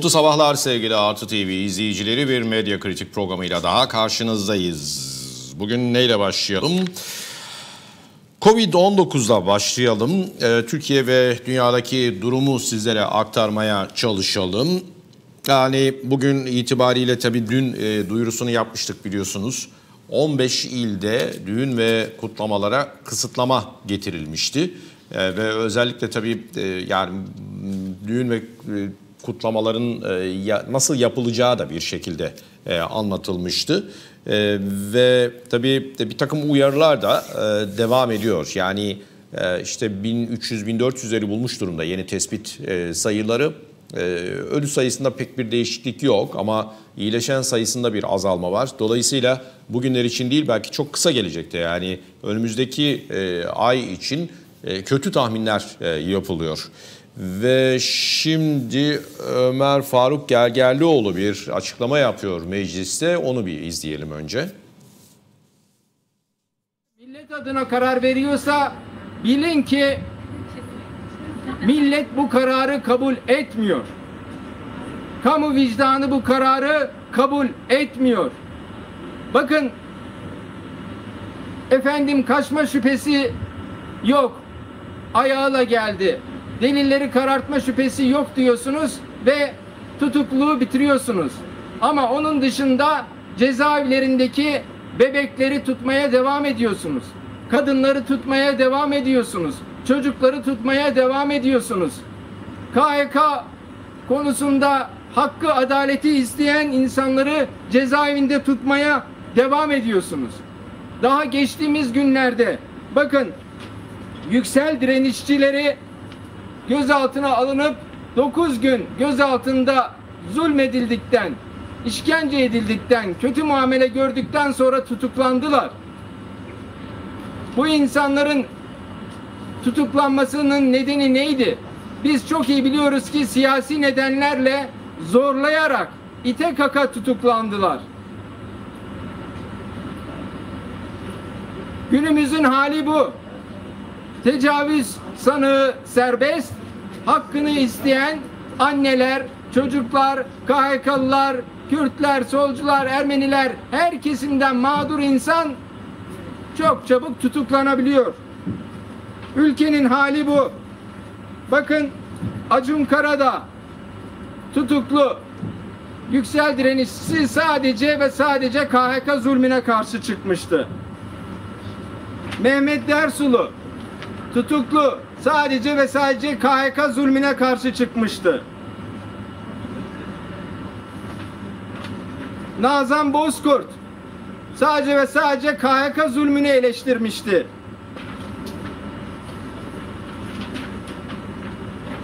Mutlu sabahlar sevgili Artı TV izleyicileri bir medya kritik programıyla daha karşınızdayız. Bugün neyle başlayalım? Covid-19'la başlayalım. Ee, Türkiye ve dünyadaki durumu sizlere aktarmaya çalışalım. Yani bugün itibariyle tabii dün e, duyurusunu yapmıştık biliyorsunuz. 15 ilde düğün ve kutlamalara kısıtlama getirilmişti. E, ve özellikle tabii e, yani düğün ve e, kutlamaların e, nasıl yapılacağı da bir şekilde e, anlatılmıştı. E, ve tabii de bir takım uyarılar da devam ediyor. Yani işte 1300-1400'leri bulmuş durumda yeni tespit sayıları. Ölü sayısında pek bir değişiklik yok ama iyileşen sayısında bir azalma var. Dolayısıyla bugünler için değil belki çok kısa gelecekte yani önümüzdeki ay için kötü tahminler yapılıyor. Ve şimdi Ömer Faruk Gergerlioğlu bir açıklama yapıyor mecliste. Onu bir izleyelim önce. Millet adına karar veriyorsa bilin ki millet bu kararı kabul etmiyor. Kamu vicdanı bu kararı kabul etmiyor. Bakın efendim kaçma şüphesi yok. Ayağıyla geldi. Delilleri karartma şüphesi yok diyorsunuz ve tutukluğu bitiriyorsunuz. Ama onun dışında cezaevlerindeki bebekleri tutmaya devam ediyorsunuz. Kadınları tutmaya devam ediyorsunuz. Çocukları tutmaya devam ediyorsunuz. KHK konusunda hakkı adaleti isteyen insanları cezaevinde tutmaya devam ediyorsunuz. Daha geçtiğimiz günlerde bakın yüksel direnişçileri gözaltına alınıp 9 gün gözaltında zulmedildikten, işkence edildikten, kötü muamele gördükten sonra tutuklandılar. Bu insanların tutuklanmasının nedeni neydi? Biz çok iyi biliyoruz ki siyasi nedenlerle zorlayarak ite kaka tutuklandılar. Günümüzün hali bu. Tecavüz sanığı serbest, hakkını isteyen anneler, çocuklar, KHK'lılar, Kürtler, solcular, Ermeniler, her kesimden mağdur insan çok çabuk tutuklanabiliyor. Ülkenin hali bu. Bakın Acun Karada tutuklu yüksel direnişçisi sadece ve sadece KHK zulmüne karşı çıkmıştı. Mehmet Dersulu tutuklu sadece ve sadece KHK zulmüne karşı çıkmıştı. Nazan Bozkurt sadece ve sadece KHK zulmünü eleştirmişti.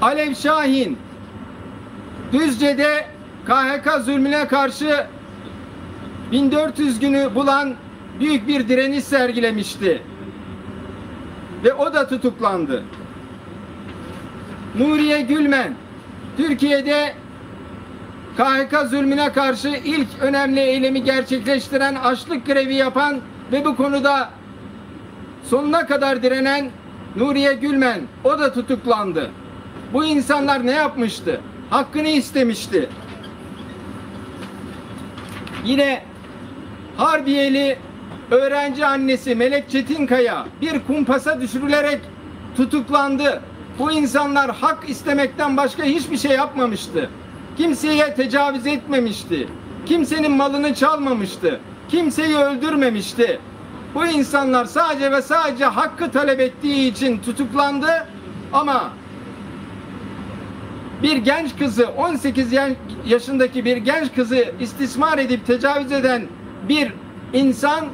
Alev Şahin Düzce'de KHK zulmüne karşı 1400 günü bulan büyük bir direniş sergilemişti. Ve o da tutuklandı. Nuriye Gülmen Türkiye'de KHK zulmüne karşı ilk önemli eylemi gerçekleştiren açlık grevi yapan ve bu konuda sonuna kadar direnen Nuriye Gülmen o da tutuklandı. Bu insanlar ne yapmıştı? Hakkını istemişti. Yine Harbiyeli öğrenci annesi Melek Çetinkaya bir kumpasa düşürülerek tutuklandı. Bu insanlar hak istemekten başka hiçbir şey yapmamıştı. Kimseye tecavüz etmemişti. Kimsenin malını çalmamıştı. Kimseyi öldürmemişti. Bu insanlar sadece ve sadece hakkı talep ettiği için tutuklandı ama bir genç kızı 18 yaşındaki bir genç kızı istismar edip tecavüz eden bir insan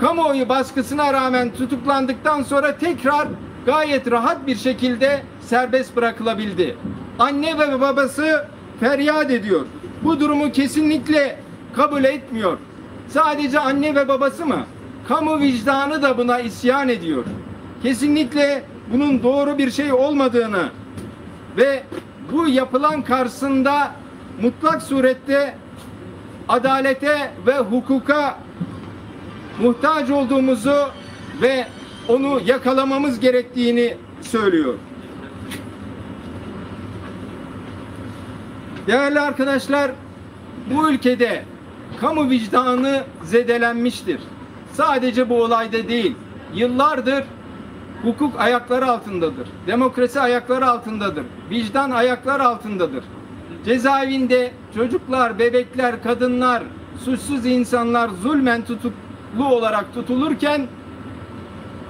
kamuoyu baskısına rağmen tutuklandıktan sonra tekrar gayet rahat bir şekilde serbest bırakılabildi. Anne ve babası feryat ediyor. Bu durumu kesinlikle kabul etmiyor. Sadece anne ve babası mı? Kamu vicdanı da buna isyan ediyor. Kesinlikle bunun doğru bir şey olmadığını ve bu yapılan karşısında mutlak surette adalete ve hukuka muhtaç olduğumuzu ve onu yakalamamız gerektiğini söylüyor. Değerli arkadaşlar, bu ülkede kamu vicdanı zedelenmiştir. Sadece bu olayda değil, yıllardır hukuk ayakları altındadır. Demokrasi ayakları altındadır. Vicdan ayaklar altındadır. Cezaevinde çocuklar, bebekler, kadınlar, suçsuz insanlar zulmen tutuklu olarak tutulurken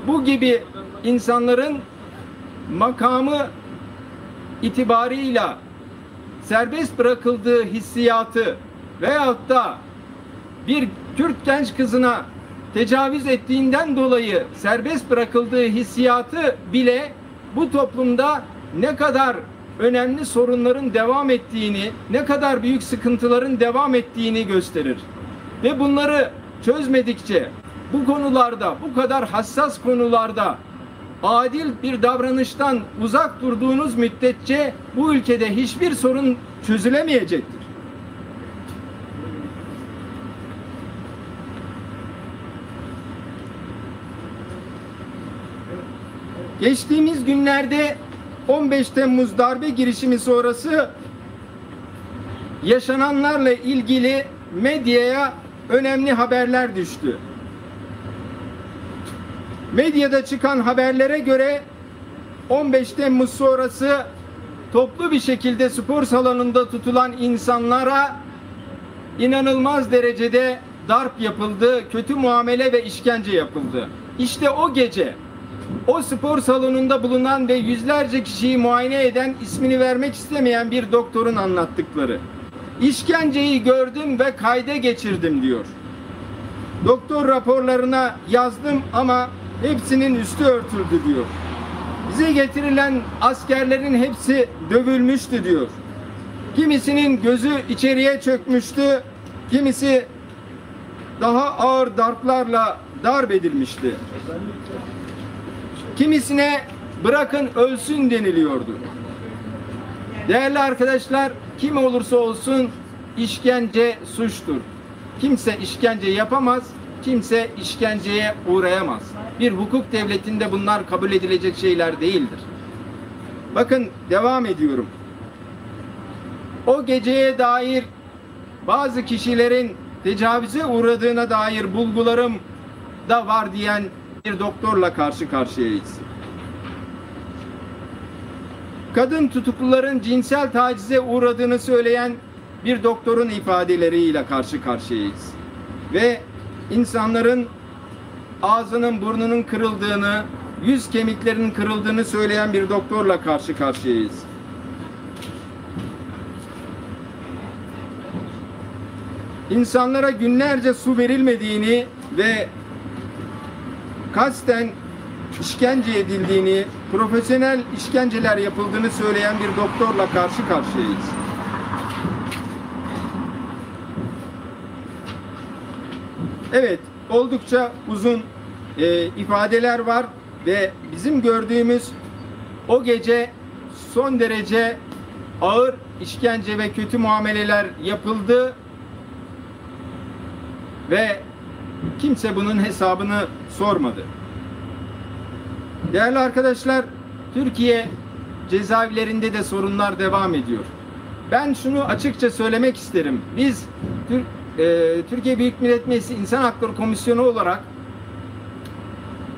bu gibi insanların makamı itibarıyla serbest bırakıldığı hissiyatı veyahut da bir Kürt genç kızına tecavüz ettiğinden dolayı serbest bırakıldığı hissiyatı bile bu toplumda ne kadar önemli sorunların devam ettiğini, ne kadar büyük sıkıntıların devam ettiğini gösterir. Ve bunları çözmedikçe bu konularda, bu kadar hassas konularda adil bir davranıştan uzak durduğunuz müddetçe bu ülkede hiçbir sorun çözülemeyecektir. Geçtiğimiz günlerde 15 Temmuz darbe girişimi sonrası yaşananlarla ilgili medyaya önemli haberler düştü. Medyada çıkan haberlere göre 15 Temmuz sonrası toplu bir şekilde spor salonunda tutulan insanlara inanılmaz derecede darp yapıldı, kötü muamele ve işkence yapıldı. İşte o gece o spor salonunda bulunan ve yüzlerce kişiyi muayene eden ismini vermek istemeyen bir doktorun anlattıkları. İşkenceyi gördüm ve kayda geçirdim diyor. Doktor raporlarına yazdım ama hepsinin üstü örtüldü diyor. Bize getirilen askerlerin hepsi dövülmüştü diyor. Kimisinin gözü içeriye çökmüştü, kimisi daha ağır darplarla darp edilmişti. Kimisine bırakın ölsün deniliyordu. Değerli arkadaşlar, kim olursa olsun işkence suçtur. Kimse işkence yapamaz, kimse işkenceye uğrayamaz. Bir hukuk devletinde bunlar kabul edilecek şeyler değildir. Bakın devam ediyorum. O geceye dair bazı kişilerin tecavüze uğradığına dair bulgularım da var diyen bir doktorla karşı karşıyayız. Kadın tutukluların cinsel tacize uğradığını söyleyen bir doktorun ifadeleriyle karşı karşıyayız. Ve insanların ağzının burnunun kırıldığını, yüz kemiklerinin kırıldığını söyleyen bir doktorla karşı karşıyayız. İnsanlara günlerce su verilmediğini ve kasten işkence edildiğini, profesyonel işkenceler yapıldığını söyleyen bir doktorla karşı karşıyayız. Evet, oldukça uzun e, ifadeler var ve bizim gördüğümüz o gece son derece ağır işkence ve kötü muameleler yapıldı ve kimse bunun hesabını sormadı. Değerli arkadaşlar, Türkiye cezaevlerinde de sorunlar devam ediyor. Ben şunu açıkça söylemek isterim. Biz e, Türkiye Büyük Millet Meclisi İnsan Hakları Komisyonu olarak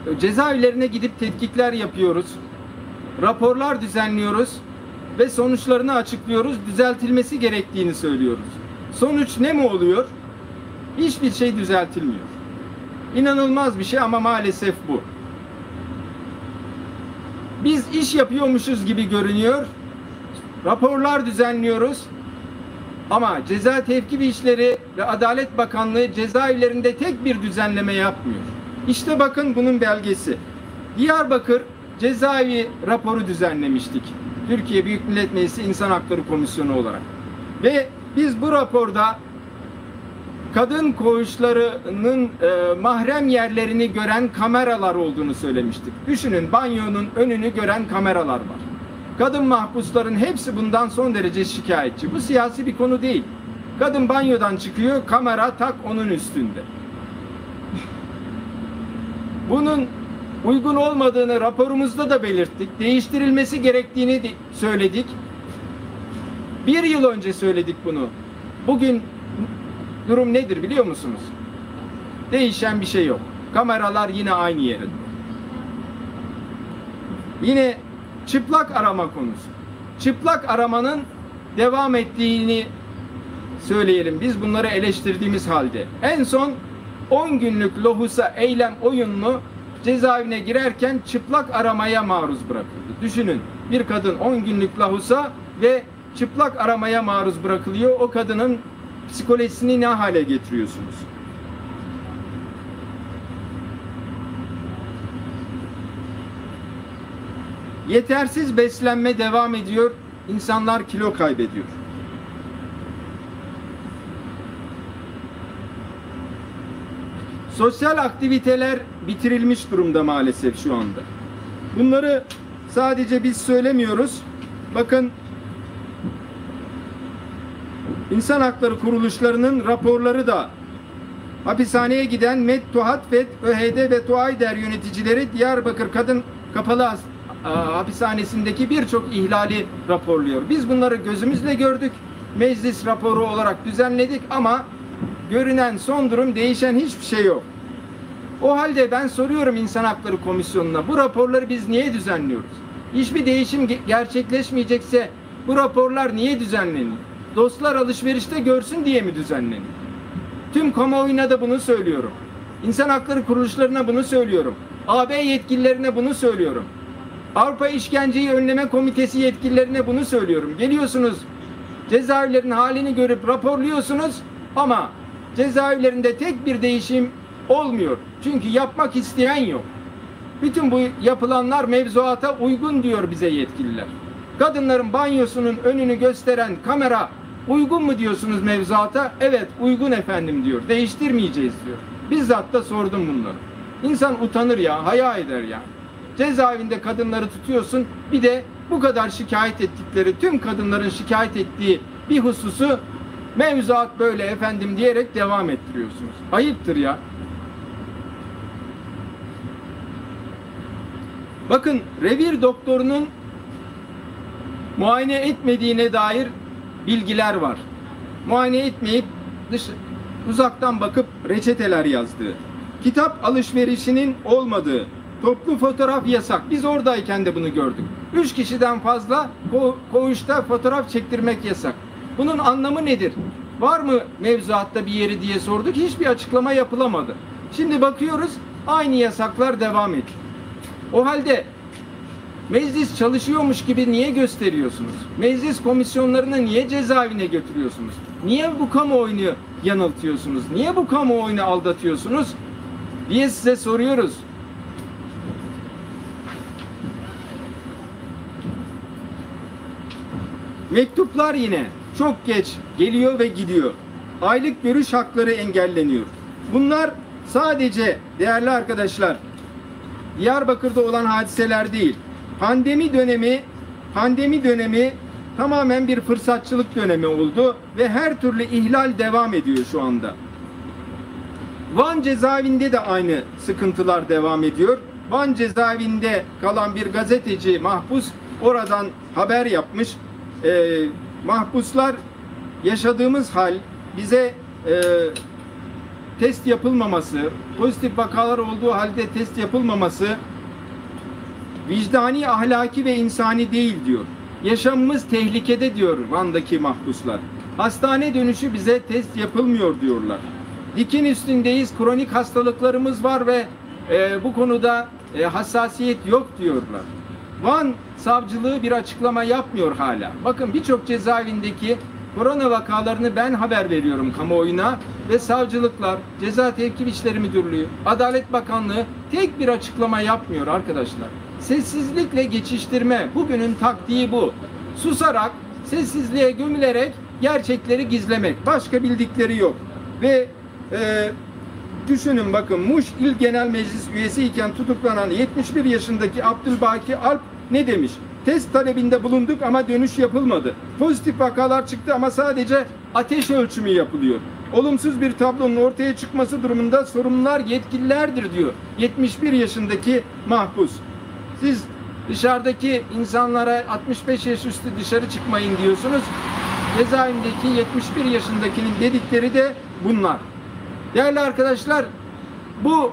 e, cezaevlerine gidip tetkikler yapıyoruz. Raporlar düzenliyoruz ve sonuçlarını açıklıyoruz. Düzeltilmesi gerektiğini söylüyoruz. Sonuç ne mi oluyor? Hiçbir şey düzeltilmiyor. İnanılmaz bir şey ama maalesef bu. Biz iş yapıyormuşuz gibi görünüyor. Raporlar düzenliyoruz. Ama ceza tevkif işleri ve Adalet Bakanlığı cezaevlerinde tek bir düzenleme yapmıyor. İşte bakın bunun belgesi. Diyarbakır cezaevi raporu düzenlemiştik. Türkiye Büyük Millet Meclisi İnsan Hakları Komisyonu olarak. Ve biz bu raporda kadın koğuşlarının e, mahrem yerlerini gören kameralar olduğunu söylemiştik. Düşünün banyonun önünü gören kameralar var. Kadın mahpusların hepsi bundan son derece şikayetçi. Bu siyasi bir konu değil. Kadın banyodan çıkıyor, kamera tak onun üstünde. Bunun uygun olmadığını raporumuzda da belirttik. Değiştirilmesi gerektiğini söyledik. Bir yıl önce söyledik bunu. Bugün durum nedir biliyor musunuz? Değişen bir şey yok. Kameralar yine aynı yerinde. Yine çıplak arama konusu. Çıplak aramanın devam ettiğini söyleyelim. Biz bunları eleştirdiğimiz halde. En son 10 günlük lohusa eylem oyunlu cezaevine girerken çıplak aramaya maruz bırakıldı. Düşünün bir kadın 10 günlük lahusa ve çıplak aramaya maruz bırakılıyor. O kadının psikolojisini ne hale getiriyorsunuz? Yetersiz beslenme devam ediyor. İnsanlar kilo kaybediyor. Sosyal aktiviteler bitirilmiş durumda maalesef şu anda. Bunları sadece biz söylemiyoruz. Bakın İnsan Hakları Kuruluşlarının raporları da hapishaneye giden MET, TUHAT, FET, ÖHD ve TUAYDER yöneticileri Diyarbakır Kadın Kapalı Hapishanesi'ndeki birçok ihlali raporluyor. Biz bunları gözümüzle gördük. Meclis raporu olarak düzenledik ama görünen son durum değişen hiçbir şey yok. O halde ben soruyorum İnsan Hakları Komisyonu'na bu raporları biz niye düzenliyoruz? Hiçbir değişim gerçekleşmeyecekse bu raporlar niye düzenleniyor? Dostlar alışverişte görsün diye mi düzenleniyor? Tüm kamuoyuna da bunu söylüyorum. İnsan Hakları Kuruluşlarına bunu söylüyorum. AB yetkililerine bunu söylüyorum. Avrupa İşkenceyi Önleme Komitesi yetkililerine bunu söylüyorum. Geliyorsunuz cezaevlerin halini görüp raporluyorsunuz ama cezaevlerinde tek bir değişim olmuyor. Çünkü yapmak isteyen yok. Bütün bu yapılanlar mevzuata uygun diyor bize yetkililer. Kadınların banyosunun önünü gösteren kamera uygun mu diyorsunuz mevzuata? Evet uygun efendim diyor. Değiştirmeyeceğiz diyor. Bizzat da sordum bunları. İnsan utanır ya, haya eder ya. Cezaevinde kadınları tutuyorsun. Bir de bu kadar şikayet ettikleri, tüm kadınların şikayet ettiği bir hususu mevzuat böyle efendim diyerek devam ettiriyorsunuz. Ayıptır ya. Bakın revir doktorunun muayene etmediğine dair bilgiler var. Muayene etmeyip dış, uzaktan bakıp reçeteler yazdığı, kitap alışverişinin olmadığı, toplu fotoğraf yasak. Biz oradayken de bunu gördük. Üç kişiden fazla ko koğuşta fotoğraf çektirmek yasak. Bunun anlamı nedir? Var mı mevzuatta bir yeri diye sorduk. Hiçbir açıklama yapılamadı. Şimdi bakıyoruz aynı yasaklar devam ediyor. O halde meclis çalışıyormuş gibi niye gösteriyorsunuz? Meclis komisyonlarını niye cezaevine götürüyorsunuz? Niye bu kamuoyunu yanıltıyorsunuz? Niye bu kamuoyunu aldatıyorsunuz? diye size soruyoruz. Mektuplar yine çok geç geliyor ve gidiyor. Aylık görüş hakları engelleniyor. Bunlar sadece değerli arkadaşlar Diyarbakır'da olan hadiseler değil. Pandemi dönemi pandemi dönemi tamamen bir fırsatçılık dönemi oldu ve her türlü ihlal devam ediyor şu anda. Van cezaevinde de aynı sıkıntılar devam ediyor. Van cezaevinde kalan bir gazeteci mahpus oradan haber yapmış. Ee, mahpuslar yaşadığımız hal bize e, test yapılmaması, pozitif vakalar olduğu halde test yapılmaması vicdani, ahlaki ve insani değil diyor. Yaşamımız tehlikede diyor Van'daki mahpuslar. Hastane dönüşü bize test yapılmıyor diyorlar. Dikin üstündeyiz, kronik hastalıklarımız var ve e, bu konuda e, hassasiyet yok diyorlar. Van savcılığı bir açıklama yapmıyor hala. Bakın birçok cezaevindeki korona vakalarını ben haber veriyorum kamuoyuna ve savcılıklar, Ceza Tevkif İşleri Müdürlüğü, Adalet Bakanlığı tek bir açıklama yapmıyor arkadaşlar. Sessizlikle geçiştirme, bugünün taktiği bu. Susarak, sessizliğe gömülerek gerçekleri gizlemek. Başka bildikleri yok. Ve e, düşünün bakın Muş İl Genel Meclis üyesi iken tutuklanan 71 yaşındaki Abdülbaki Alp ne demiş? Test talebinde bulunduk ama dönüş yapılmadı. Pozitif vakalar çıktı ama sadece ateş ölçümü yapılıyor. Olumsuz bir tablonun ortaya çıkması durumunda sorumlular yetkililerdir diyor. 71 yaşındaki mahpus. Siz dışarıdaki insanlara 65 yaş üstü dışarı çıkmayın diyorsunuz. cezaevindeki 71 yaşındakinin dedikleri de bunlar. Değerli arkadaşlar bu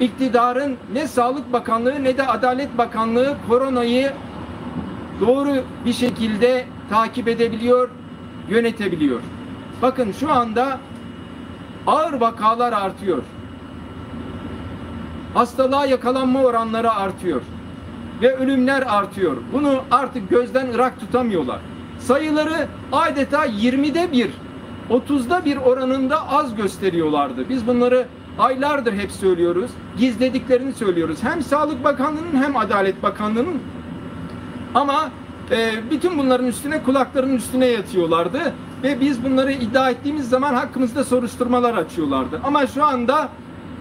iktidarın ne Sağlık Bakanlığı ne de Adalet Bakanlığı koronayı doğru bir şekilde takip edebiliyor, yönetebiliyor. Bakın şu anda ağır vakalar artıyor. Hastalığa yakalanma oranları artıyor. Ve ölümler artıyor. Bunu artık gözden ırak tutamıyorlar. Sayıları adeta 20'de bir, 30'da bir oranında az gösteriyorlardı. Biz bunları aylardır hep söylüyoruz. Gizlediklerini söylüyoruz. Hem Sağlık Bakanlığı'nın hem Adalet Bakanlığı'nın ama e, bütün bunların üstüne kulaklarının üstüne yatıyorlardı ve biz bunları iddia ettiğimiz zaman hakkımızda soruşturmalar açıyorlardı. Ama şu anda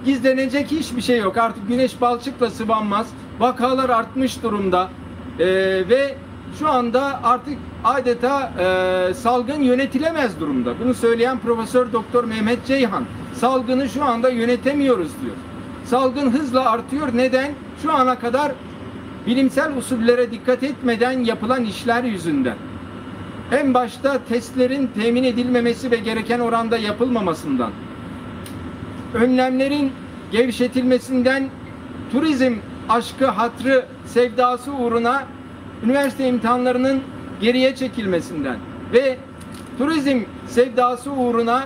gizlenecek hiçbir şey yok. Artık güneş balçıkla sıvanmaz. Vakalar artmış durumda E, ve şu anda artık adeta e, salgın yönetilemez durumda. Bunu söyleyen Profesör Doktor Mehmet Ceyhan. Salgını şu anda yönetemiyoruz diyor. Salgın hızla artıyor. Neden? Şu ana kadar bilimsel usullere dikkat etmeden yapılan işler yüzünden. En başta testlerin temin edilmemesi ve gereken oranda yapılmamasından, önlemlerin gevşetilmesinden, turizm aşkı, hatrı, sevdası uğruna üniversite imtihanlarının geriye çekilmesinden ve turizm sevdası uğruna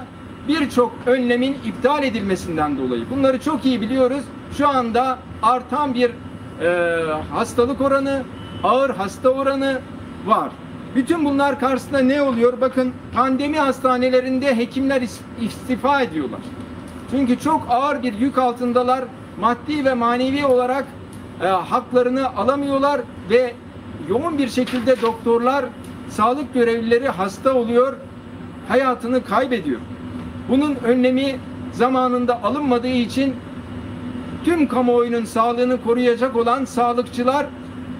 birçok önlemin iptal edilmesinden dolayı. Bunları çok iyi biliyoruz. Şu anda artan bir e, hastalık oranı, ağır hasta oranı var. Bütün bunlar karşısında ne oluyor? Bakın pandemi hastanelerinde hekimler istifa ediyorlar. Çünkü çok ağır bir yük altındalar. Maddi ve manevi olarak e, haklarını alamıyorlar ve yoğun bir şekilde doktorlar, sağlık görevlileri hasta oluyor, hayatını kaybediyor. Bunun önlemi zamanında alınmadığı için tüm kamuoyunun sağlığını koruyacak olan sağlıkçılar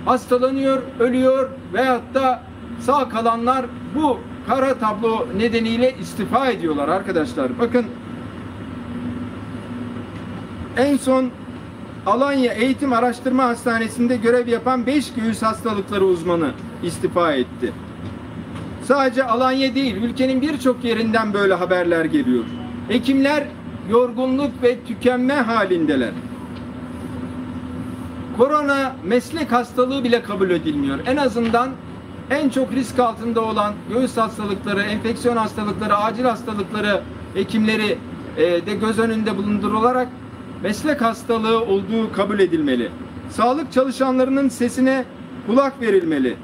hastalanıyor, ölüyor veyahut da sağ kalanlar bu kara tablo nedeniyle istifa ediyorlar arkadaşlar. Bakın en son Alanya Eğitim Araştırma Hastanesi'nde görev yapan 5 göğüs hastalıkları uzmanı istifa etti. Sadece Alanya değil, ülkenin birçok yerinden böyle haberler geliyor. Hekimler yorgunluk ve tükenme halindeler. Korona meslek hastalığı bile kabul edilmiyor. En azından en çok risk altında olan göğüs hastalıkları, enfeksiyon hastalıkları, acil hastalıkları hekimleri e, de göz önünde bulundurularak meslek hastalığı olduğu kabul edilmeli. Sağlık çalışanlarının sesine kulak verilmeli.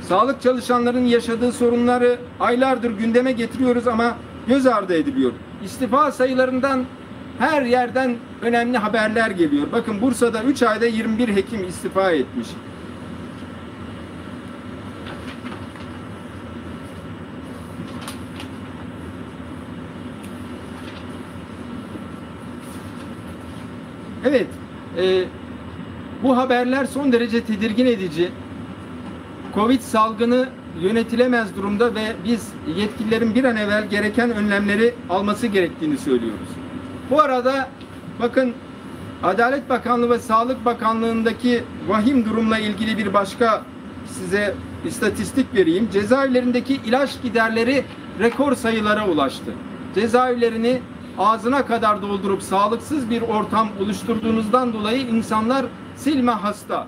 Sağlık çalışanlarının yaşadığı sorunları aylardır gündeme getiriyoruz ama göz ardı ediliyor. İstifa sayılarından her yerden önemli haberler geliyor. Bakın Bursa'da 3 ayda 21 hekim istifa etmiş. Evet, e, bu haberler son derece tedirgin edici. Covid salgını yönetilemez durumda ve biz yetkililerin bir an evvel gereken önlemleri alması gerektiğini söylüyoruz. Bu arada bakın Adalet Bakanlığı ve Sağlık Bakanlığı'ndaki vahim durumla ilgili bir başka size istatistik vereyim. Cezaevlerindeki ilaç giderleri rekor sayılara ulaştı. Cezaevlerini ağzına kadar doldurup sağlıksız bir ortam oluşturduğunuzdan dolayı insanlar silme hasta.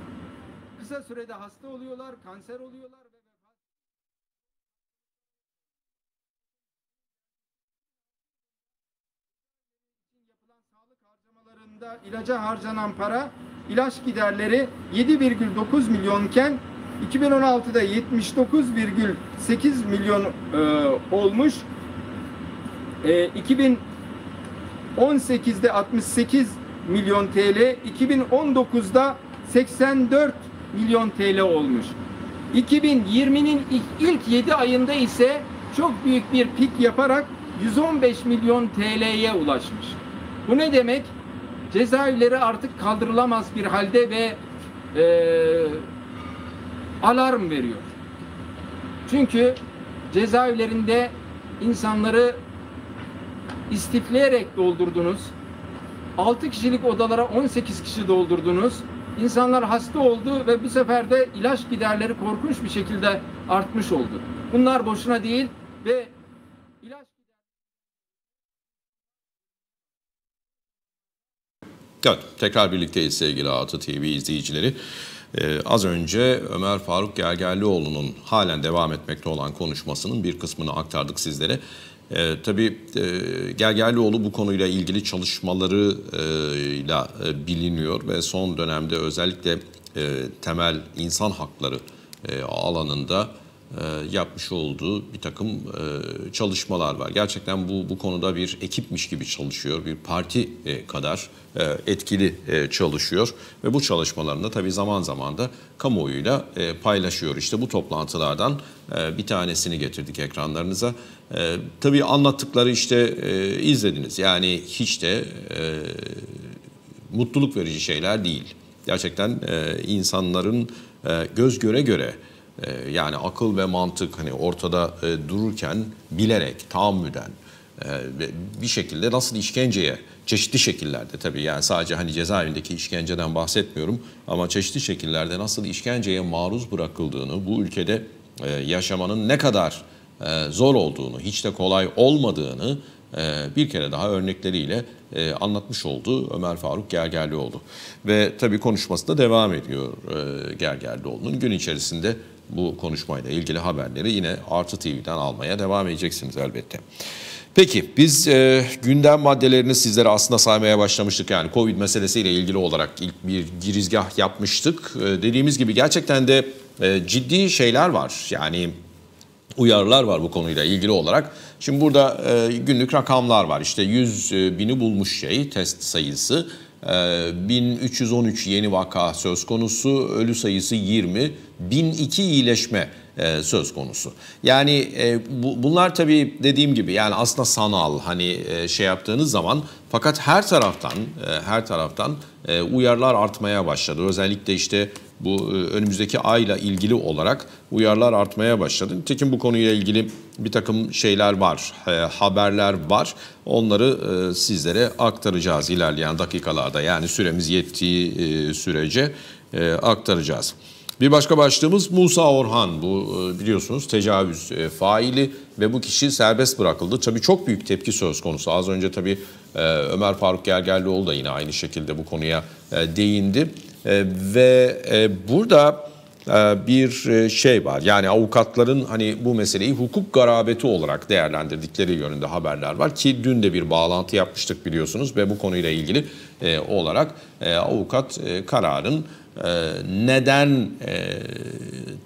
Kısa sürede hasta oluyorlar, kanser oluyorlar. yapılan sağlık ilaca harcanan para, ilaç giderleri 7,9 milyonken 2016'da 79,8 milyon e, olmuş. E, 2018'de 68 milyon TL, 2019'da 84 milyon TL olmuş. 2020'nin ilk, ilk 7 ayında ise çok büyük bir pik yaparak 115 milyon TL'ye ulaşmış. Bu ne demek? Cezaevleri artık kaldırılamaz bir halde ve e, alarm veriyor. Çünkü cezaevlerinde insanları istifleyerek doldurdunuz. 6 kişilik odalara 18 kişi doldurdunuz insanlar hasta oldu ve bu sefer de ilaç giderleri korkunç bir şekilde artmış oldu. Bunlar boşuna değil ve ilaç Evet, tekrar birlikteyiz sevgili Artı TV izleyicileri. Ee, az önce Ömer Faruk Gergerlioğlu'nun halen devam etmekte olan konuşmasının bir kısmını aktardık sizlere. Ee, tabii e, Gergerlioğlu bu konuyla ilgili çalışmalarıyla e, biliniyor ve son dönemde özellikle e, temel insan hakları e, alanında e, yapmış olduğu bir takım e, çalışmalar var. Gerçekten bu bu konuda bir ekipmiş gibi çalışıyor, bir parti e, kadar e, etkili e, çalışıyor ve bu çalışmalarında tabii zaman zaman da kamuoyuyla e, paylaşıyor. İşte bu toplantılardan e, bir tanesini getirdik ekranlarınıza. E, tabii anlattıkları işte e, izlediniz. Yani hiç de e, mutluluk verici şeyler değil. Gerçekten e, insanların e, göz göre göre e, yani akıl ve mantık hani ortada e, dururken bilerek, tahammüden e, bir şekilde nasıl işkenceye çeşitli şekillerde tabii yani sadece hani cezaevindeki işkenceden bahsetmiyorum ama çeşitli şekillerde nasıl işkenceye maruz bırakıldığını bu ülkede e, yaşamanın ne kadar e, zor olduğunu, hiç de kolay olmadığını bir kere daha örnekleriyle anlatmış oldu Ömer Faruk Gergerlioğlu. Ve tabii konuşması da devam ediyor Gergerlioğlu'nun. Gün içerisinde bu konuşmayla ilgili haberleri yine Artı TV'den almaya devam edeceksiniz elbette. Peki biz e, gündem maddelerini sizlere aslında saymaya başlamıştık. Yani Covid meselesiyle ilgili olarak ilk bir girizgah yapmıştık. E, dediğimiz gibi gerçekten de e, ciddi şeyler var. Yani uyarılar var bu konuyla ilgili olarak. Şimdi burada e, günlük rakamlar var. İşte 100 e, bini bulmuş şey test sayısı. E, 1313 yeni vaka söz konusu, ölü sayısı 20, 1002 iyileşme e, söz konusu. Yani e, bu, bunlar tabii dediğim gibi yani aslında sanal hani e, şey yaptığınız zaman fakat her taraftan her taraftan uyarılar artmaya başladı. Özellikle işte bu e, önümüzdeki ayla ilgili olarak uyarılar artmaya başladı. Nitekim bu konuyla ilgili bir takım şeyler var, e, haberler var. Onları e, sizlere aktaracağız ilerleyen dakikalarda. Yani süremiz yettiği sürece aktaracağız. Bir başka başlığımız Musa Orhan. Bu biliyorsunuz tecavüz faili ve bu kişi serbest bırakıldı. Tabii çok büyük tepki söz konusu. Az önce tabii Ömer Faruk Gergerlioğlu da yine aynı şekilde bu konuya değindi. Ve burada bir şey var. Yani avukatların hani bu meseleyi hukuk garabeti olarak değerlendirdikleri yönünde haberler var ki dün de bir bağlantı yapmıştık biliyorsunuz ve bu konuyla ilgili olarak avukat kararın neden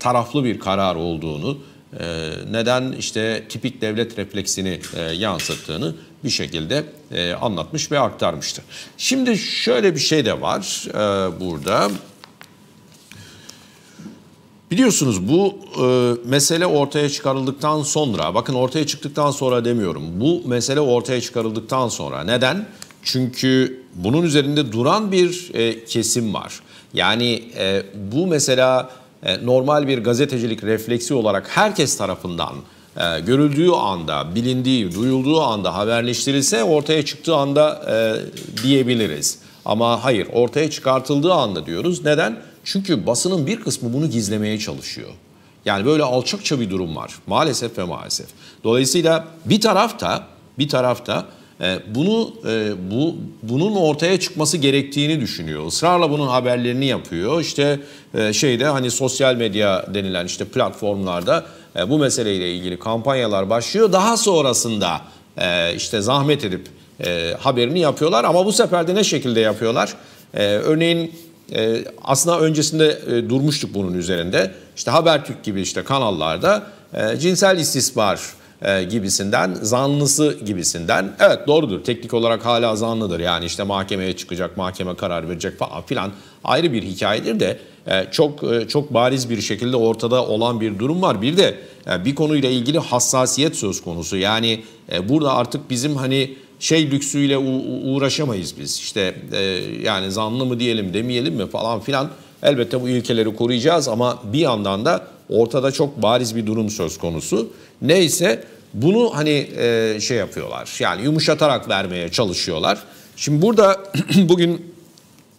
taraflı bir karar olduğunu, neden işte tipik devlet refleksini yansıttığını bir şekilde anlatmış ve aktarmıştı. Şimdi şöyle bir şey de var burada. Biliyorsunuz bu e, mesele ortaya çıkarıldıktan sonra, bakın ortaya çıktıktan sonra demiyorum, bu mesele ortaya çıkarıldıktan sonra. Neden? Çünkü bunun üzerinde duran bir e, kesim var. Yani e, bu mesela e, normal bir gazetecilik refleksi olarak herkes tarafından e, görüldüğü anda, bilindiği, duyulduğu anda haberleştirilse ortaya çıktığı anda e, diyebiliriz. Ama hayır ortaya çıkartıldığı anda diyoruz. Neden? Çünkü basının bir kısmı bunu gizlemeye çalışıyor. Yani böyle alçakça bir durum var maalesef ve maalesef. Dolayısıyla bir tarafta bir tarafta e, bunu e, bu bunun ortaya çıkması gerektiğini düşünüyor. Israrla bunun haberlerini yapıyor. İşte e, şeyde hani sosyal medya denilen işte platformlarda bu meseleyle ilgili kampanyalar başlıyor. Daha sonrasında işte zahmet edip haberini yapıyorlar ama bu sefer de ne şekilde yapıyorlar? Örneğin aslında öncesinde durmuştuk bunun üzerinde. İşte Habertürk gibi işte kanallarda cinsel istismar e, gibisinden, zanlısı gibisinden. Evet doğrudur teknik olarak hala zanlıdır yani işte mahkemeye çıkacak, mahkeme karar verecek falan filan ayrı bir hikayedir de e, çok e, çok bariz bir şekilde ortada olan bir durum var. Bir de e, bir konuyla ilgili hassasiyet söz konusu yani burada artık bizim hani şey lüksüyle uğraşamayız biz. İşte yani zanlı mı diyelim demeyelim mi falan filan. Elbette bu ilkeleri koruyacağız ama bir yandan da ortada çok bariz bir durum söz konusu. Neyse bunu hani e, şey yapıyorlar yani yumuşatarak vermeye çalışıyorlar. Şimdi burada bugün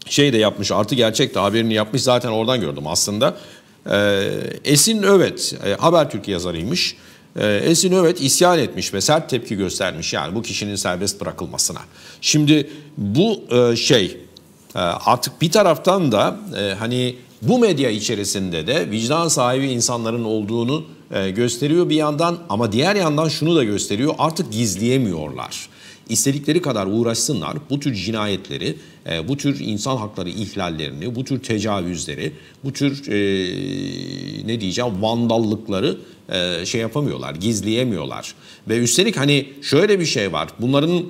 şey de yapmış artı gerçek de haberini yapmış zaten oradan gördüm aslında. Ee, Esin Övet e, Habertürk yazarıymış. Ee, Esin Övet isyan etmiş ve sert tepki göstermiş yani bu kişinin serbest bırakılmasına. Şimdi bu e, şey e, artık bir taraftan da e, hani bu medya içerisinde de vicdan sahibi insanların olduğunu e, gösteriyor bir yandan ama diğer yandan şunu da gösteriyor artık gizleyemiyorlar. İstedikleri kadar uğraşsınlar bu tür cinayetleri, e, bu tür insan hakları ihlallerini, bu tür tecavüzleri, bu tür e, ne diyeceğim vandallıkları şey yapamıyorlar, gizleyemiyorlar. Ve üstelik hani şöyle bir şey var, bunların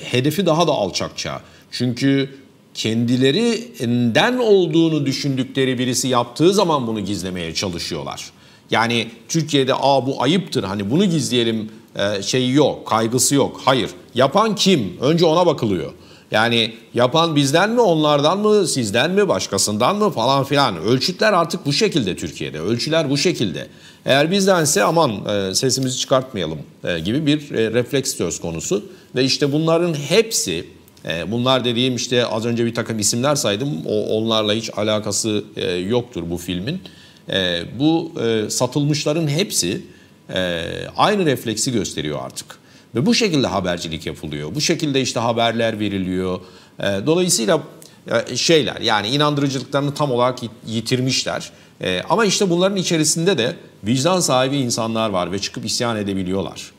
hedefi daha da alçakça. Çünkü kendilerinden olduğunu düşündükleri birisi yaptığı zaman bunu gizlemeye çalışıyorlar. Yani Türkiye'de aa bu ayıptır hani bunu gizleyelim e, şeyi yok, kaygısı yok. Hayır. Yapan kim? Önce ona bakılıyor. Yani yapan bizden mi, onlardan mı, sizden mi, başkasından mı falan filan. Ölçütler artık bu şekilde Türkiye'de. Ölçüler bu şekilde. Eğer bizdense aman e, sesimizi çıkartmayalım e, gibi bir e, refleks söz konusu. Ve işte bunların hepsi, bunlar dediğim işte az önce bir takım isimler saydım. O, onlarla hiç alakası e, yoktur bu filmin. E, bu e, satılmışların hepsi e, aynı refleksi gösteriyor artık. Ve bu şekilde habercilik yapılıyor. Bu şekilde işte haberler veriliyor. E, dolayısıyla e, şeyler yani inandırıcılıklarını tam olarak yitirmişler. E, ama işte bunların içerisinde de vicdan sahibi insanlar var ve çıkıp isyan edebiliyorlar.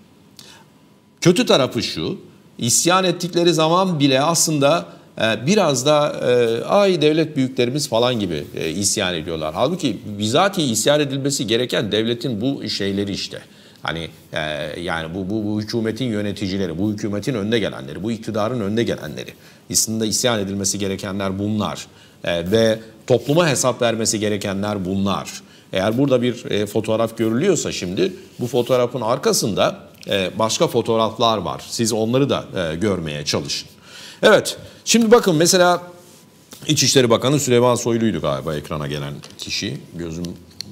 Kötü tarafı şu, isyan ettikleri zaman bile aslında e, biraz da e, ay devlet büyüklerimiz falan gibi e, isyan ediyorlar. Halbuki bizatihi isyan edilmesi gereken devletin bu şeyleri işte. Hani yani bu, bu, bu hükümetin yöneticileri, bu hükümetin önde gelenleri, bu iktidarın önde gelenleri. Aslında isyan edilmesi gerekenler bunlar. Ve topluma hesap vermesi gerekenler bunlar. Eğer burada bir fotoğraf görülüyorsa şimdi bu fotoğrafın arkasında başka fotoğraflar var. Siz onları da e, görmeye çalışın. Evet şimdi bakın mesela İçişleri Bakanı Süleyman Soylu'ydu galiba ekrana gelen kişi. Gözüm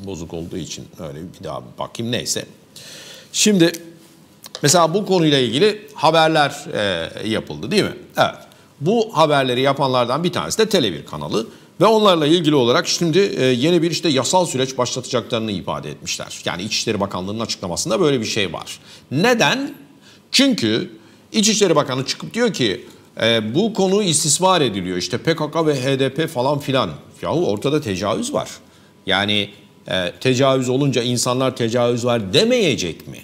bozuk olduğu için öyle bir daha bakayım neyse. Şimdi mesela bu konuyla ilgili haberler e, yapıldı değil mi? Evet. Bu haberleri yapanlardan bir tanesi de Tele1 kanalı. Ve onlarla ilgili olarak şimdi e, yeni bir işte yasal süreç başlatacaklarını ifade etmişler. Yani İçişleri Bakanlığı'nın açıklamasında böyle bir şey var. Neden? Çünkü İçişleri Bakanı çıkıp diyor ki e, bu konu istismar ediliyor. İşte PKK ve HDP falan filan. Yahu ortada tecavüz var. Yani e, tecavüz olunca insanlar tecavüz var demeyecek mi?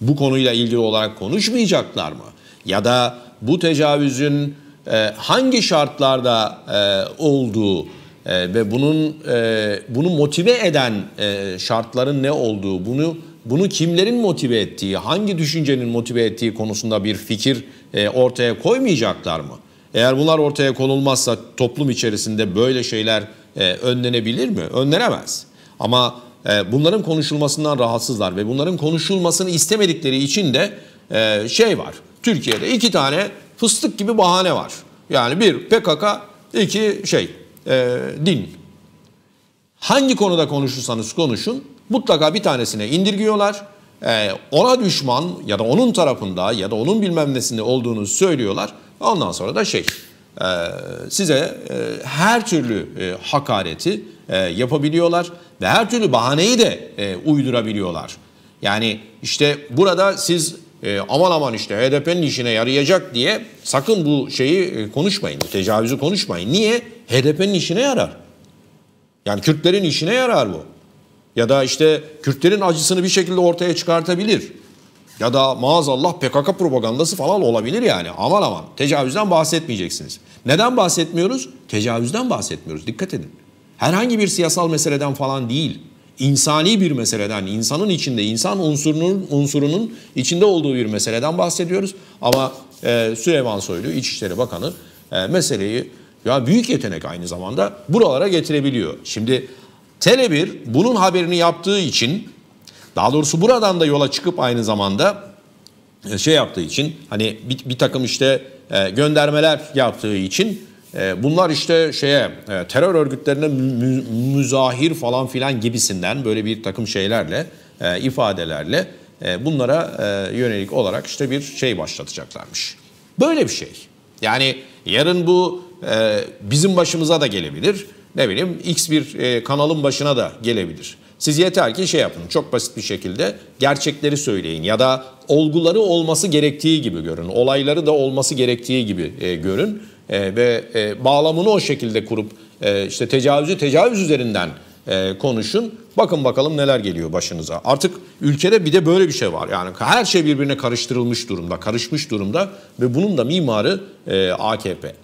Bu konuyla ilgili olarak konuşmayacaklar mı? Ya da bu tecavüzün e, hangi şartlarda e, olduğu e, ve bunun e, bunu motive eden şartların ne olduğu, bunu bunu kimlerin motive ettiği, hangi düşüncenin motive ettiği konusunda bir fikir ortaya koymayacaklar mı? Eğer bunlar ortaya konulmazsa toplum içerisinde böyle şeyler önlenebilir mi? Önlenemez. Ama bunların konuşulmasından rahatsızlar ve bunların konuşulmasını istemedikleri için de şey var. Türkiye'de iki tane fıstık gibi bahane var. Yani bir PKK, iki şey e, din. Hangi konuda konuşursanız konuşun mutlaka bir tanesine indirgiyorlar. E, ona düşman ya da onun tarafında ya da onun bilmem nesinde olduğunu söylüyorlar. Ondan sonra da şey e, size e, her türlü e, hakareti e, yapabiliyorlar ve her türlü bahaneyi de e, uydurabiliyorlar. Yani işte burada siz e, aman aman işte HDP'nin işine yarayacak diye sakın bu şeyi e, konuşmayın, tecavüzü konuşmayın. Niye? HDP'nin işine yarar. Yani Kürtlerin işine yarar bu. Ya da işte Kürtlerin acısını bir şekilde ortaya çıkartabilir. Ya da maazallah PKK propagandası falan olabilir yani. Aman aman tecavüzden bahsetmeyeceksiniz. Neden bahsetmiyoruz? Tecavüzden bahsetmiyoruz. Dikkat edin. Herhangi bir siyasal meseleden falan değil insani bir meseleden, insanın içinde, insan unsurunun unsurunun içinde olduğu bir meseleden bahsediyoruz. Ama e, Süleyman Soylu, İçişleri Bakanı e, meseleyi ya büyük yetenek aynı zamanda buralara getirebiliyor. Şimdi Tele1 bunun haberini yaptığı için daha doğrusu buradan da yola çıkıp aynı zamanda e, şey yaptığı için hani bir, bir takım işte e, göndermeler yaptığı için bunlar işte şeye e, terör örgütlerine müzahir falan filan gibisinden böyle bir takım şeylerle e, ifadelerle bunlara yönelik olarak işte bir şey başlatacaklarmış. Böyle bir şey. Yani yarın bu e, bizim başımıza da gelebilir. Ne bileyim X bir e, kanalın başına da gelebilir. Siz yeter ki şey yapın çok basit bir şekilde gerçekleri söyleyin ya da olguları olması gerektiği gibi görün. Olayları da olması gerektiği gibi e, görün e, ve e, bağlamını o şekilde kurup e, işte tecavüzü tecavüz üzerinden e, konuşun. Bakın bakalım neler geliyor başınıza. Artık ülkede bir de böyle bir şey var. Yani her şey birbirine karıştırılmış durumda, karışmış durumda ve bunun da mimarı e, AKP.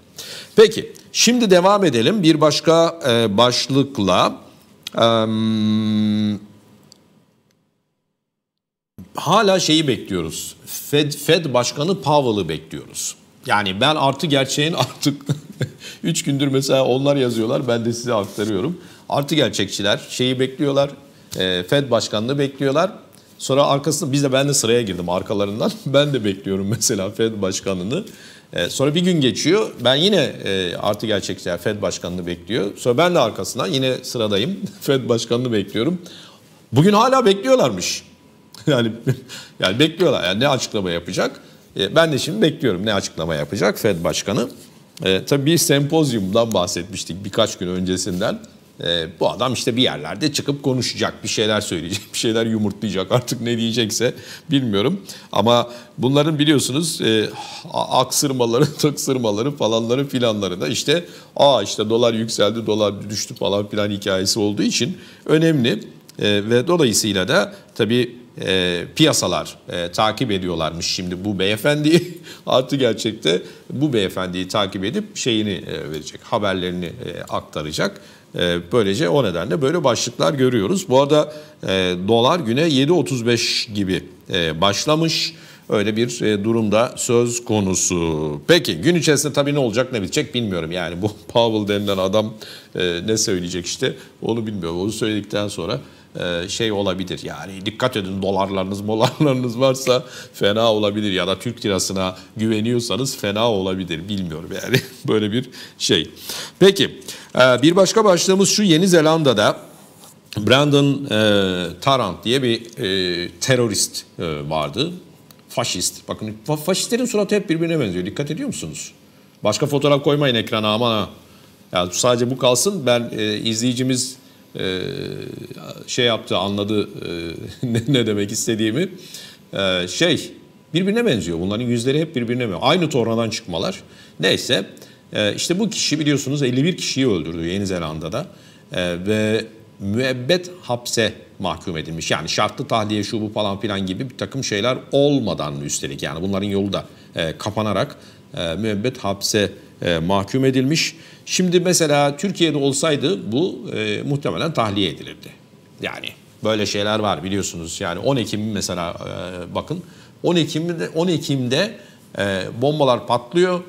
Peki şimdi devam edelim bir başka e, başlıkla. E, hala şeyi bekliyoruz. Fed, Fed Başkanı Powell'ı bekliyoruz. Yani ben artı gerçeğin artık 3 gündür mesela onlar yazıyorlar ben de size aktarıyorum. Artı gerçekçiler şeyi bekliyorlar. E, Fed başkanını bekliyorlar. Sonra arkasında biz de ben de sıraya girdim arkalarından. Ben de bekliyorum mesela Fed başkanını. E, sonra bir gün geçiyor. Ben yine e, artı gerçekçiler Fed başkanını bekliyor. Sonra ben de arkasından yine sıradayım. Fed başkanını bekliyorum. Bugün hala bekliyorlarmış. Yani yani bekliyorlar. Yani ne açıklama yapacak? E, ben de şimdi bekliyorum ne açıklama yapacak Fed başkanı. E, tabii bir sempozyumdan bahsetmiştik birkaç gün öncesinden. E, bu adam işte bir yerlerde çıkıp konuşacak, bir şeyler söyleyecek, bir şeyler yumurtlayacak. Artık ne diyecekse bilmiyorum. Ama bunların biliyorsunuz aksırmaları, tıksırmaları falanları filanları da işte aa işte dolar yükseldi, dolar düştü falan filan hikayesi olduğu için önemli. Ve dolayısıyla da tabii e, piyasalar e, takip ediyorlarmış şimdi bu beyefendiyi. Artı gerçekte bu beyefendiyi takip edip şeyini e, verecek, haberlerini e, aktaracak. E, böylece o nedenle böyle başlıklar görüyoruz. Bu arada e, dolar güne 7.35 gibi e, başlamış. Öyle bir e, durumda söz konusu. Peki gün içerisinde tabii ne olacak ne bitecek bilmiyorum. Yani bu Powell denilen adam e, ne söyleyecek işte onu bilmiyorum. Onu söyledikten sonra şey olabilir. Yani dikkat edin dolarlarınız molarlarınız varsa fena olabilir ya da Türk lirasına güveniyorsanız fena olabilir. Bilmiyorum yani böyle bir şey. Peki e, bir başka başlığımız şu Yeni Zelanda'da Brandon e, Tarrant diye bir e, terörist e, vardı. Faşist. Bakın faşistlerin suratı hep birbirine benziyor. Dikkat ediyor musunuz? Başka fotoğraf koymayın ekrana aman ha. Yani sadece bu kalsın. Ben e, izleyicimiz e, şey yaptı anladı e, ne, ne demek istediğimi. E, şey birbirine benziyor. Bunların yüzleri hep birbirine benziyor. Aynı tornadan çıkmalar. Neyse e, işte bu kişi biliyorsunuz 51 kişiyi öldürdü Yeni Zelanda'da. E, ve müebbet hapse mahkum edilmiş. Yani şartlı tahliye şu bu falan filan gibi bir takım şeyler olmadan üstelik yani bunların yolu da e, kapanarak e, müebbet hapse e, mahkum edilmiş. Şimdi mesela Türkiye'de olsaydı bu e, muhtemelen tahliye edilirdi. Yani böyle şeyler var biliyorsunuz. Yani 10 Ekim mesela e, bakın 10 Ekim'de 10 Ekim'de e, bombalar patlıyor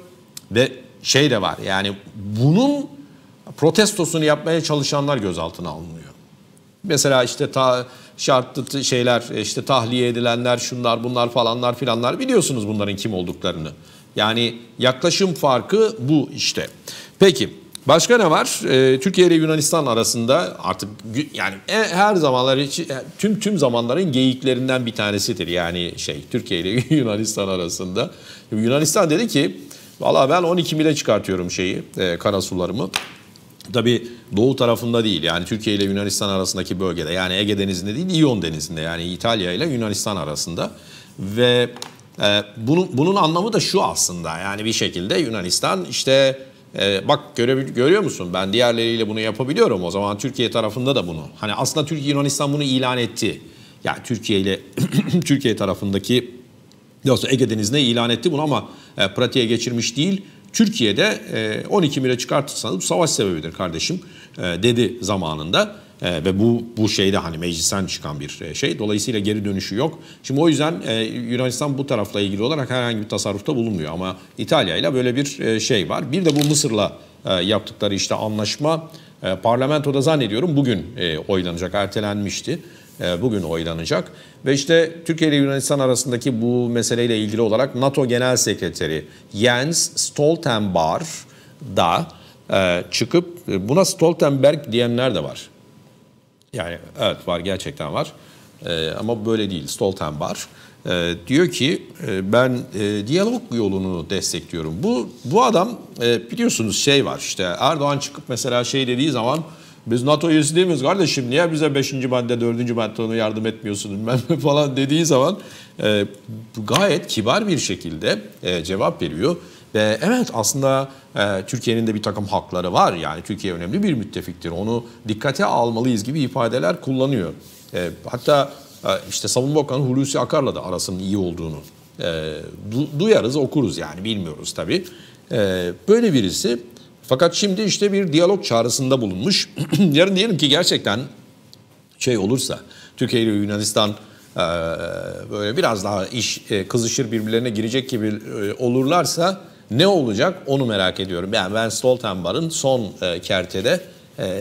ve şey de var. Yani bunun protestosunu yapmaya çalışanlar gözaltına alınıyor. Mesela işte ta şartlı şeyler işte tahliye edilenler şunlar bunlar falanlar filanlar biliyorsunuz bunların kim olduklarını. Yani yaklaşım farkı bu işte. Peki başka ne var? Ee, Türkiye ile Yunanistan arasında artık yani e, her zamanlar e, tüm tüm zamanların geyiklerinden bir tanesidir. Yani şey Türkiye ile Yunanistan arasında. Yunanistan dedi ki valla ben 12 mile çıkartıyorum şeyi e, karasularımı. Tabi doğu tarafında değil yani Türkiye ile Yunanistan arasındaki bölgede yani Ege Denizi'nde değil İyon Denizi'nde yani İtalya ile Yunanistan arasında ve e, bunun, bunun anlamı da şu aslında yani bir şekilde Yunanistan işte e, bak göre, görüyor musun ben diğerleriyle bunu yapabiliyorum o zaman Türkiye tarafında da bunu. Hani aslında Türkiye Yunanistan bunu ilan etti. Yani Türkiye ile Türkiye tarafındaki yoksa Ege Denizi'ne ilan etti bunu ama e, pratiğe geçirmiş değil. Türkiye'de e, 12 mile çıkartırsanız savaş sebebidir kardeşim e, dedi zamanında. E, ve bu bu şeyde hani meclisten çıkan bir e, şey. Dolayısıyla geri dönüşü yok. Şimdi o yüzden e, Yunanistan bu tarafla ilgili olarak herhangi bir tasarrufta bulunmuyor. Ama İtalya ile böyle bir e, şey var. Bir de bu Mısır'la e, yaptıkları işte anlaşma e, parlamentoda zannediyorum bugün e, oylanacak. Ertelenmişti. E, bugün oylanacak. Ve işte Türkiye ile Yunanistan arasındaki bu meseleyle ilgili olarak NATO Genel Sekreteri Jens Stoltenberg da e, çıkıp buna Stoltenberg diyenler de var. Yani evet var gerçekten var. Ee, ama böyle değil Stoltenberg. e, diyor ki e, ben e, diyalog yolunu destekliyorum. Bu bu adam e, biliyorsunuz şey var işte Erdoğan çıkıp mesela şey dediği zaman biz NATO üyesi değil miyiz kardeşim niye bize 5. madde 4. madde onu yardım etmiyorsunuz falan dediği zaman e, gayet kibar bir şekilde e, cevap veriyor. Ve evet aslında e, Türkiye'nin de bir takım hakları var yani Türkiye önemli bir müttefiktir onu dikkate almalıyız gibi ifadeler kullanıyor. E, hatta e, işte Savunma Bakanı Hulusi Akar'la da arasının iyi olduğunu e, du, duyarız okuruz yani bilmiyoruz tabii. E, böyle birisi fakat şimdi işte bir diyalog çağrısında bulunmuş. Yarın diyelim ki gerçekten şey olursa Türkiye ile Yunanistan e, böyle biraz daha iş e, kızışır birbirlerine girecek gibi e, olurlarsa ne olacak onu merak ediyorum. Yani ben Stoltenberg'in son kertede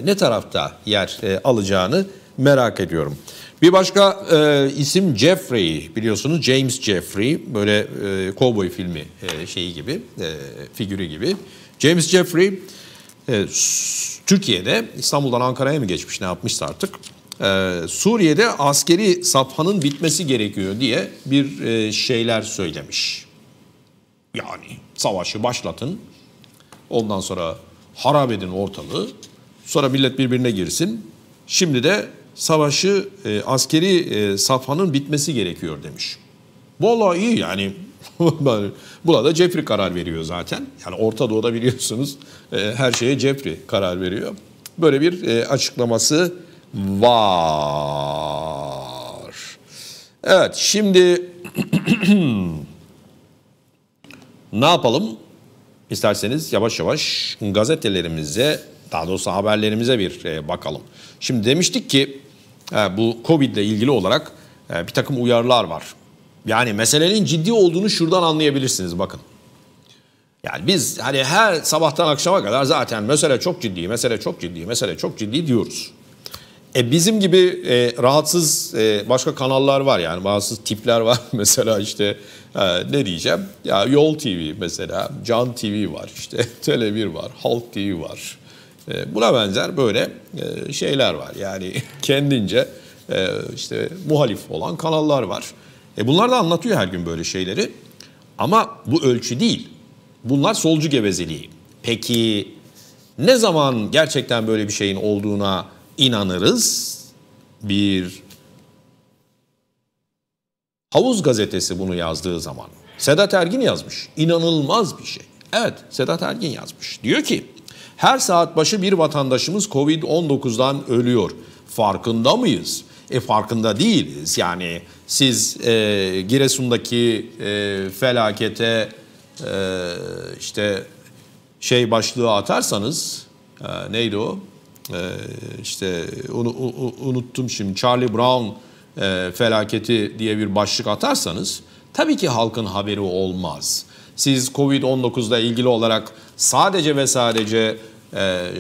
ne tarafta yer alacağını merak ediyorum. Bir başka e, isim Jeffrey biliyorsunuz James Jeffrey böyle e, kovboy filmi e, şeyi gibi e, figürü gibi. James Jeffrey e, Türkiye'de İstanbul'dan Ankara'ya mı geçmiş ne yapmışsa artık e, Suriye'de askeri safhanın bitmesi gerekiyor diye bir e, şeyler söylemiş. Yani savaşı başlatın ondan sonra harap edin ortalığı sonra millet birbirine girsin. Şimdi de savaşı e, askeri e, safhanın bitmesi gerekiyor demiş. Vallahi iyi yani Buna da Jeffrey karar veriyor zaten. Yani Orta Doğu'da biliyorsunuz e, her şeye Jeffrey karar veriyor. Böyle bir e, açıklaması var. Evet şimdi ne yapalım? İsterseniz yavaş yavaş gazetelerimize daha doğrusu haberlerimize bir e, bakalım. Şimdi demiştik ki bu Covid ile ilgili olarak bir takım uyarılar var. Yani meselenin ciddi olduğunu şuradan anlayabilirsiniz bakın. Yani biz hani her sabahtan akşama kadar zaten mesele çok ciddi, mesele çok ciddi, mesele çok ciddi diyoruz. E bizim gibi e, rahatsız e, başka kanallar var yani rahatsız tipler var mesela işte e, ne diyeceğim ya Yol TV mesela Can TV var işte Tele1 var Halk TV var e, buna benzer böyle e, şeyler var yani kendince e, işte muhalif olan kanallar var. E bunlar da anlatıyor her gün böyle şeyleri. Ama bu ölçü değil. Bunlar solcu gevezeliği. Peki ne zaman gerçekten böyle bir şeyin olduğuna inanırız? Bir Havuz gazetesi bunu yazdığı zaman Sedat Ergin yazmış. İnanılmaz bir şey. Evet Sedat Ergin yazmış. Diyor ki her saat başı bir vatandaşımız Covid-19'dan ölüyor. Farkında mıyız? E farkında değiliz. Yani siz e, Giresun'daki e, felakete e, işte şey başlığı atarsanız e, neydi o? E, işte onu, unuttum şimdi Charlie Brown e, felaketi diye bir başlık atarsanız tabii ki halkın haberi olmaz. Siz Covid-19 ile ilgili olarak sadece ve sadece e,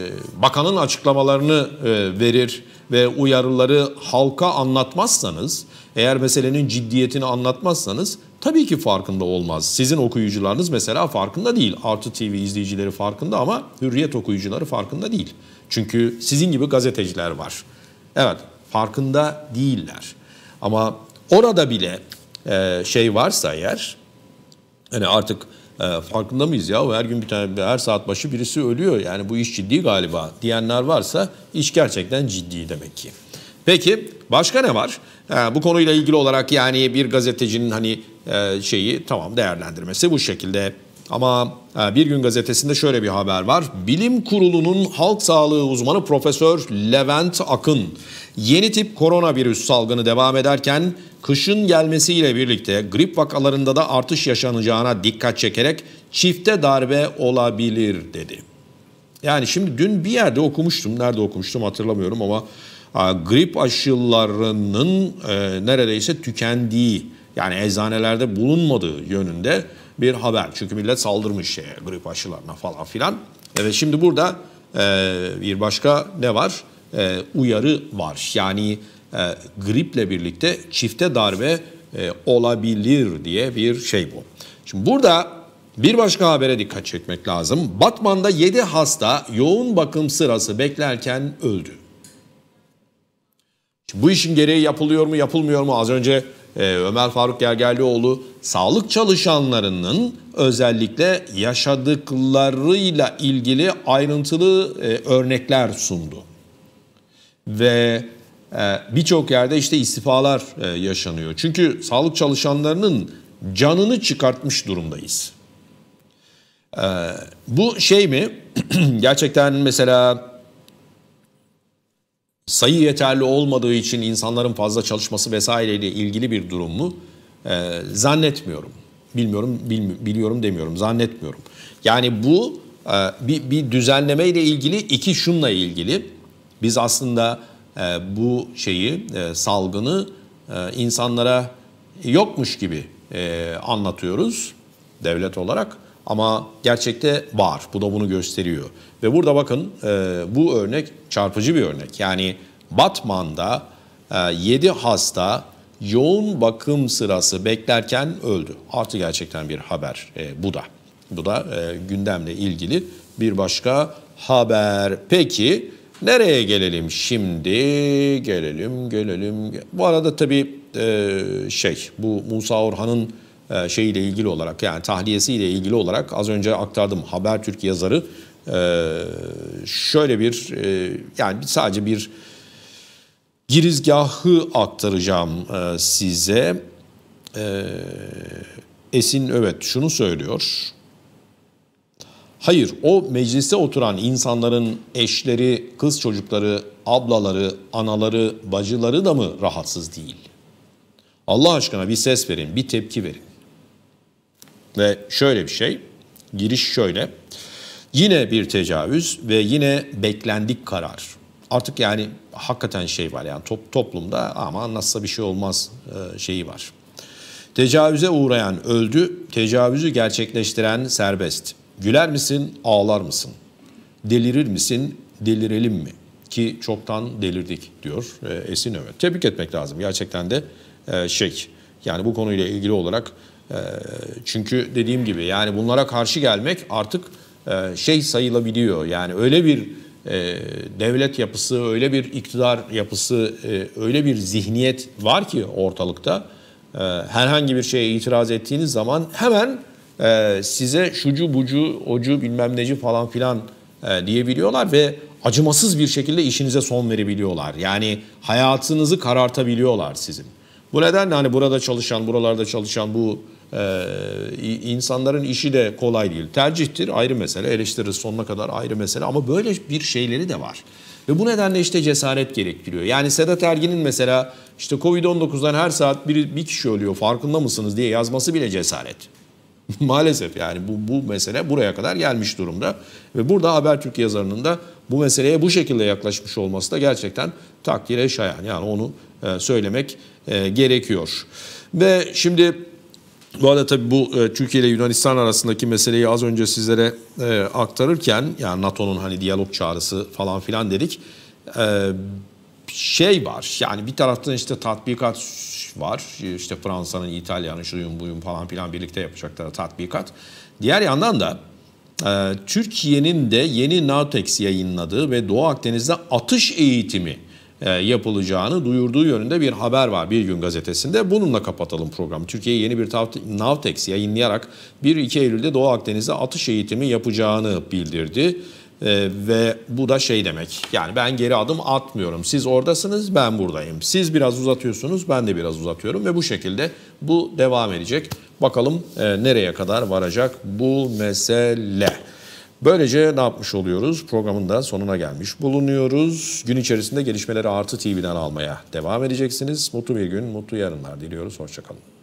bakanın açıklamalarını e, verir ve uyarıları halka anlatmazsanız, eğer meselenin ciddiyetini anlatmazsanız tabii ki farkında olmaz. Sizin okuyucularınız mesela farkında değil. Artı TV izleyicileri farkında ama Hürriyet okuyucuları farkında değil. Çünkü sizin gibi gazeteciler var. Evet, farkında değiller. Ama orada bile e, şey varsa eğer, hani artık e, farkında mıyız ya? Her gün bir tane her saat başı birisi ölüyor. Yani bu iş ciddi galiba diyenler varsa iş gerçekten ciddi demek ki. Peki başka ne var? E, bu konuyla ilgili olarak yani bir gazetecinin hani e, şeyi tamam değerlendirmesi bu şekilde. Ama e, Bir Gün Gazetesi'nde şöyle bir haber var. Bilim Kurulu'nun halk sağlığı uzmanı Profesör Levent Akın yeni tip koronavirüs salgını devam ederken kışın gelmesiyle birlikte grip vakalarında da artış yaşanacağına dikkat çekerek çifte darbe olabilir dedi. Yani şimdi dün bir yerde okumuştum. Nerede okumuştum hatırlamıyorum ama grip aşılarının e, neredeyse tükendiği yani eczanelerde bulunmadığı yönünde bir haber. Çünkü millet saldırmış şeye, grip aşılarına falan filan. Evet şimdi burada e, bir başka ne var? E, uyarı var. Yani e, griple birlikte çifte darbe e, olabilir diye bir şey bu. Şimdi burada bir başka habere dikkat çekmek lazım. Batman'da 7 hasta yoğun bakım sırası beklerken öldü. Şimdi bu işin gereği yapılıyor mu yapılmıyor mu az önce e, Ömer Faruk Gergerlioğlu sağlık çalışanlarının özellikle yaşadıklarıyla ilgili ayrıntılı e, örnekler sundu. Ve e, birçok yerde işte istifalar e, yaşanıyor. Çünkü sağlık çalışanlarının canını çıkartmış durumdayız. E, bu şey mi? Gerçekten mesela sayı yeterli olmadığı için insanların fazla çalışması vesaireyle ilgili bir durum mu? Ee, zannetmiyorum. Bilmiyorum, bil, biliyorum demiyorum. Zannetmiyorum. Yani bu e, bir, bir düzenleme ile ilgili, iki şunla ilgili. Biz aslında e, bu şeyi, e, salgını e, insanlara yokmuş gibi e, anlatıyoruz devlet olarak. Ama gerçekte var. Bu da bunu gösteriyor. Ve burada bakın e, bu örnek çarpıcı bir örnek. Yani Batman'da e, 7 hasta yoğun bakım sırası beklerken öldü. Artı gerçekten bir haber e, bu da. Bu da e, gündemle ilgili bir başka haber. Peki nereye gelelim şimdi? Gelelim, gelelim. Bu arada tabii e, şey bu Musa Orhan'ın şeyiyle ilgili olarak yani tahliyesiyle ilgili olarak az önce aktardım Habertürk yazarı e, şöyle bir e, yani sadece bir girizgahı aktaracağım size. Esin evet şunu söylüyor. Hayır o mecliste oturan insanların eşleri, kız çocukları, ablaları, anaları, bacıları da mı rahatsız değil? Allah aşkına bir ses verin, bir tepki verin. Ve şöyle bir şey, giriş şöyle. Yine bir tecavüz ve yine beklendik karar. Artık yani hakikaten şey var yani top, toplumda ama nasılsa bir şey olmaz e, şeyi var. Tecavüze uğrayan öldü, tecavüzü gerçekleştiren serbest. Güler misin, ağlar mısın? Delirir misin, delirelim mi? Ki çoktan delirdik diyor e, Esin Ömer. Tebrik etmek lazım gerçekten de e, şey. Yani bu konuyla ilgili olarak çünkü dediğim gibi yani bunlara karşı gelmek artık e, şey sayılabiliyor. Yani öyle bir e, devlet yapısı, öyle bir iktidar yapısı, e, öyle bir zihniyet var ki ortalıkta. Herhangi bir şeye itiraz ettiğiniz zaman hemen size şucu bucu, ocu bilmem neci falan filan diyebiliyorlar ve acımasız bir şekilde işinize son verebiliyorlar. Yani hayatınızı karartabiliyorlar sizin. Bu nedenle hani burada çalışan, buralarda çalışan bu ee, insanların işi de kolay değil. Tercihtir ayrı mesele, eleştiririz sonuna kadar ayrı mesele ama böyle bir şeyleri de var. Ve bu nedenle işte cesaret gerektiriyor. Yani Sedat Ergin'in mesela işte Covid-19'dan her saat bir, bir kişi ölüyor farkında mısınız diye yazması bile cesaret. Maalesef yani bu, bu mesele buraya kadar gelmiş durumda. Ve burada Habertürk yazarının da bu meseleye bu şekilde yaklaşmış olması da gerçekten takdire şayan. Yani onu e, söylemek e, gerekiyor. Ve şimdi bu arada tabii bu e, Türkiye ile Yunanistan arasındaki meseleyi az önce sizlere e, aktarırken yani NATO'nun hani diyalog çağrısı falan filan dedik. E, şey var yani bir taraftan işte tatbikat var. İşte Fransa'nın, İtalya'nın şuyun buyun falan filan birlikte yapacakları tatbikat. Diğer yandan da e, Türkiye'nin de yeni NATEX yayınladığı ve Doğu Akdeniz'de atış eğitimi e, yapılacağını duyurduğu yönünde bir haber var Bir Gün Gazetesi'nde. Bununla kapatalım programı. Türkiye yeni bir Navtex yayınlayarak 1-2 Eylül'de Doğu Akdeniz'de atış eğitimi yapacağını bildirdi. Ee, ve bu da şey demek yani ben geri adım atmıyorum. Siz oradasınız ben buradayım. Siz biraz uzatıyorsunuz ben de biraz uzatıyorum ve bu şekilde bu devam edecek. Bakalım e, nereye kadar varacak bu mesele. Böylece ne yapmış oluyoruz? Programın da sonuna gelmiş bulunuyoruz. Gün içerisinde gelişmeleri Artı TV'den almaya devam edeceksiniz. Mutlu bir gün, mutlu yarınlar diliyoruz. Hoşçakalın.